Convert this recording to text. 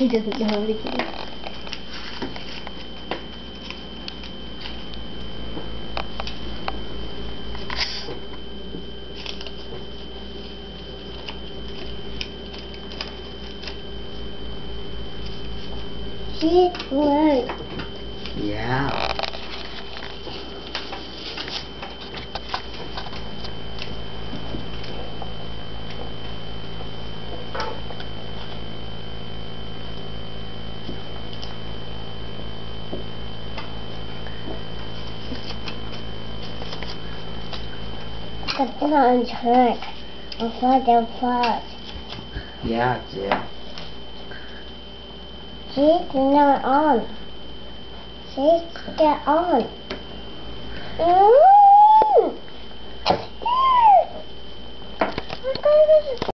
He doesn't know get it. Learned. Yeah. That's not turn. I'm flat down flat. Yeah, yeah. She's not on. She's get on. Mm.